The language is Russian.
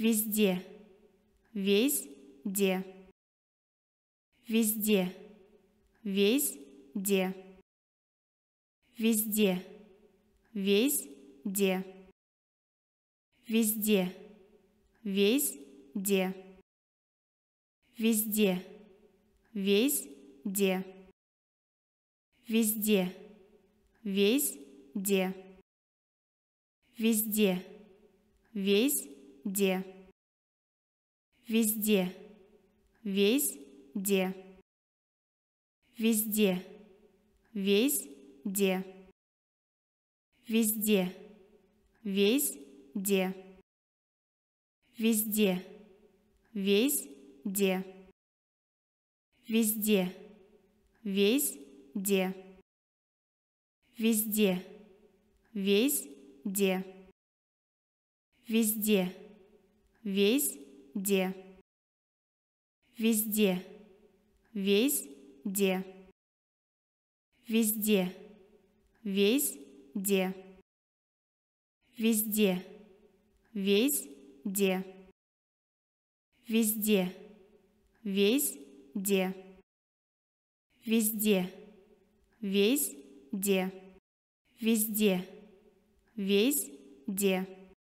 везде, весь, де, везде, весь, де, везде, весь, де, везде, весь, де, везде, весь, де, везде, весь, де, везде, весь, де, везде, весь, де, везде, весь, де, везде, везде, везде, везде, везде, везде, везде, везде, везде, везде, весь, де, везде, весь, де